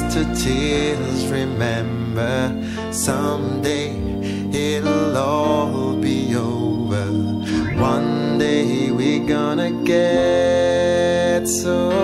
to tears. Remember, someday it'll all be over. One day we're gonna get so